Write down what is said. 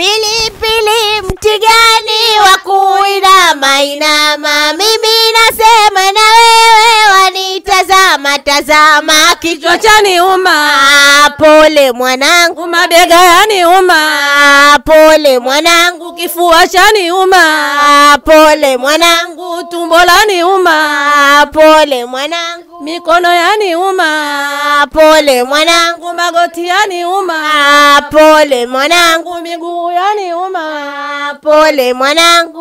Pilipili mti gani wa kuinama? Inama? Mimi nasema na wewe wanitazama tazama, kichwa chani uma, pole mwanangu, mabega yani uma, pole mwanangu, kifua chani uma, pole mwanangu, tumbo laniuma uma, pole mwanangu, mikono yaniuma uma, pole mwanangu, magoti yaniuma Ah, pole mwanangu, miguu yaniuma uma pole mwanangu.